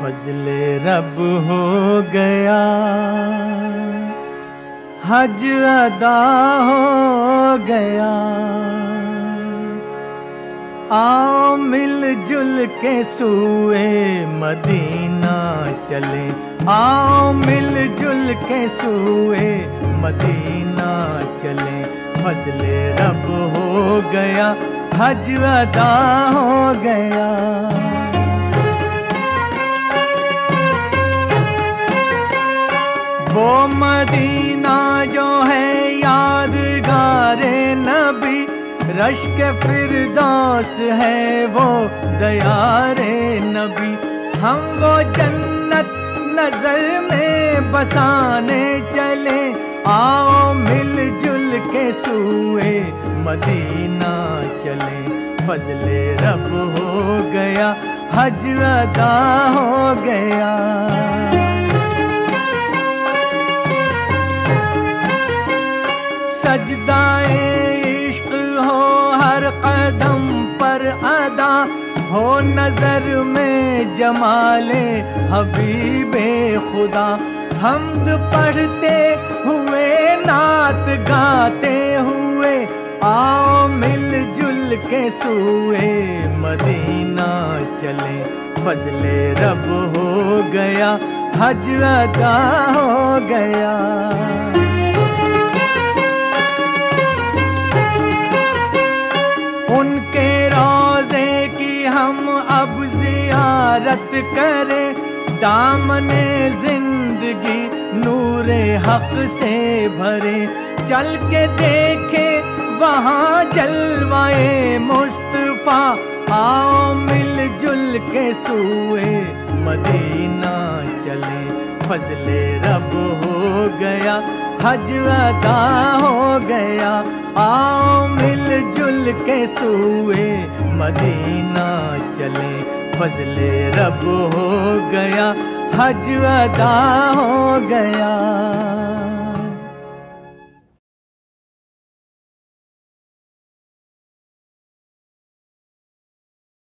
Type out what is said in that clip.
फजले रब हो गया। हज अदा हो गया। आओ मिलजुल के सुए मदीना चले। आओ मिलजुल के सुए मदीना चले। फजले रब हो गया, हज अदा हो गया। वो मदीना जो है यादगार नबी, रश्क फिरदौस है वो दयारे नबी। हम वो जन्नत नज़र में बसाने चले, आओ मिलजुल के सुए मदीना चले। फजले रब हो गया, हज अदा हो गया। सजदाए इश्क हो हर कदम पर अदा, हो नज़र में जमाले हबीबे खुदा। हमद पढ़ते हुए, नात गाते हुए, आओ मिलजुल के सुए, मदीना चले। फजले रब हो गया, हज अदा हो गया। हम अब जियारत करें, दामने ज़िंदगी नूरे हक से भरे। चल के देखे, वहाँ जलवाए मुस्तफ़ा। आओ मिलजुल के सुए, मदीना चले। फजले रब हो गया, हज अदा हो गया। आओ मिलजुल के सुए मदीना चले, फजले रब हो गया, हज अदा हो गया।